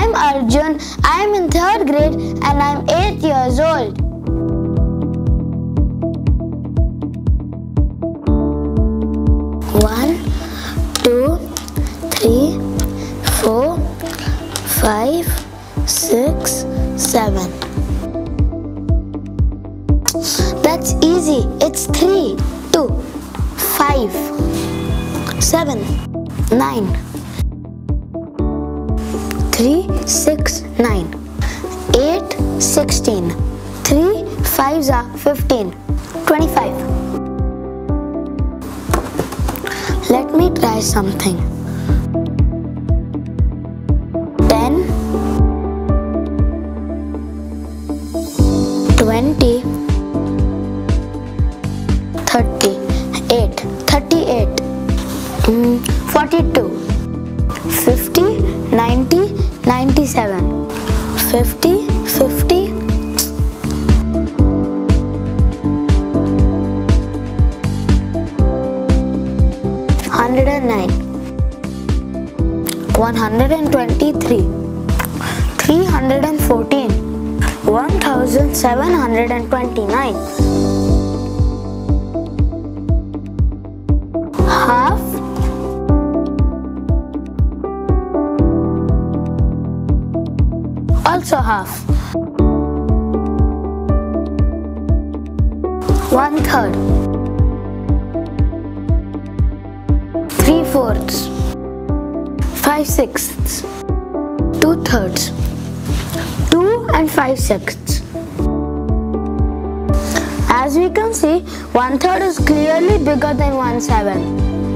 I'm Arjun. I'm in third grade and I'm 8 years old. One, two, three, four, five, six, seven. That's easy. It's three, two, five, seven, nine, three, six, nine, eight, sixteen. Three fives are fifteen. Twenty-five. Let me try something. Ten, twenty, thirty, eight, thirty-eight, mm, forty-two, fifty, 97 50 50 109 123 314 1729 also half. One third. Three fourths. Five sixths. Two thirds. Two and five sixths. As we can see, one third is clearly bigger than one seven.